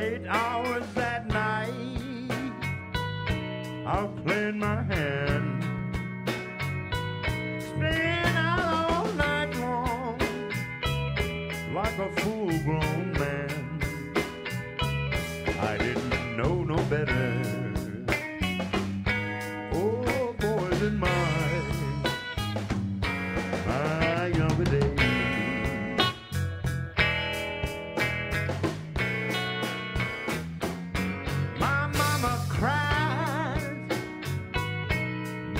late hours at night. I'll clean my hands. staying out all night long like a full grown man. I didn't know no better.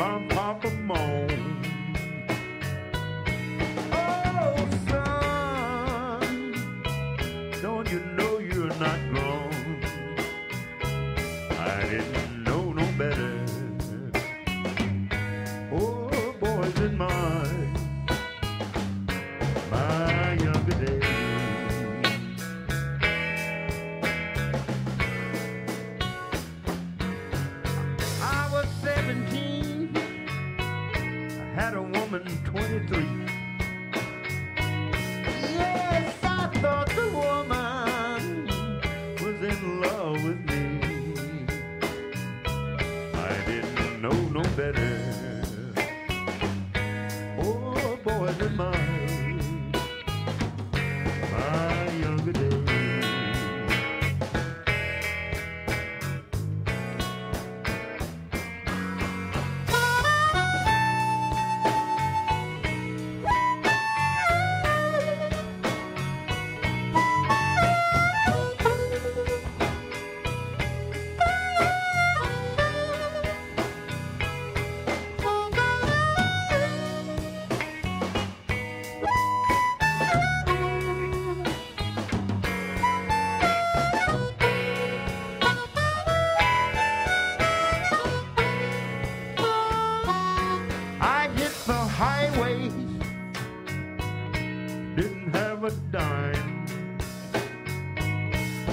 My papa moaned. Oh, son, don't you know you're not grown? I didn't 2023. Yes, I thought the woman was in love with me. have a dime.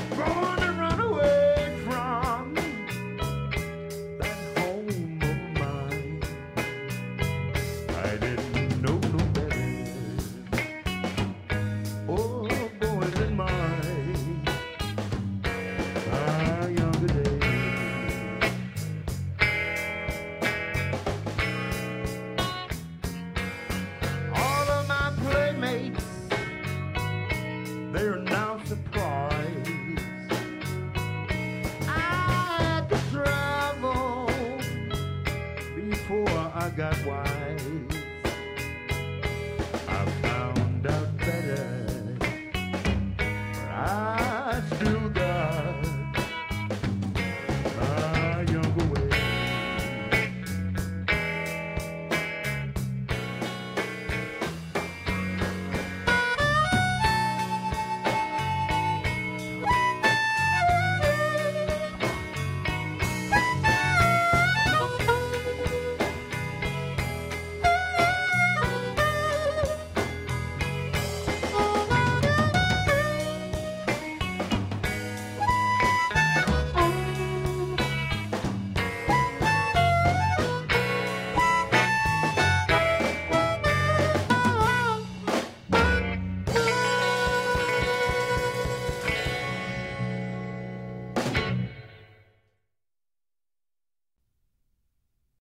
Born to run away from that home of mine. I didn't. got wise. I found out better, uh, I still got.